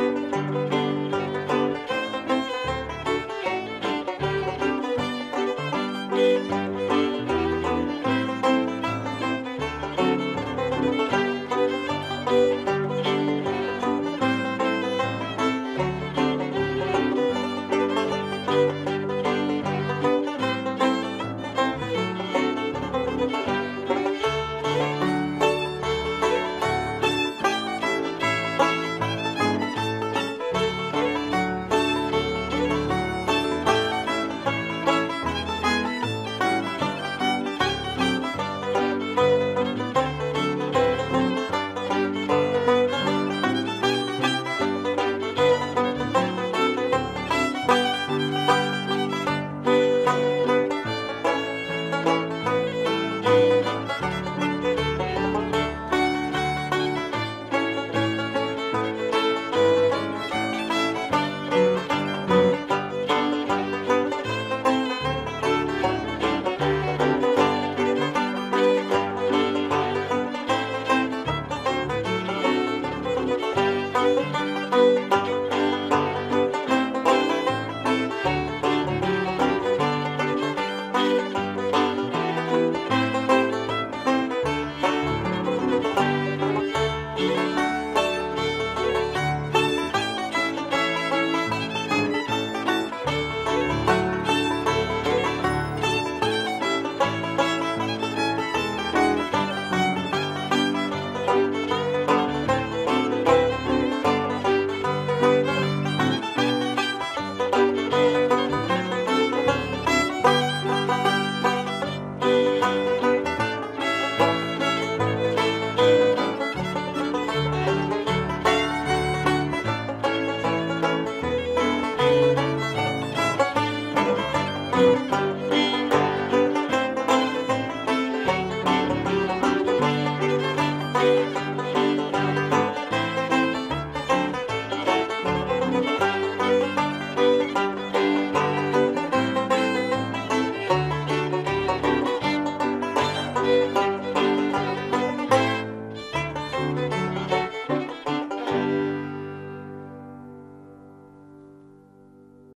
Música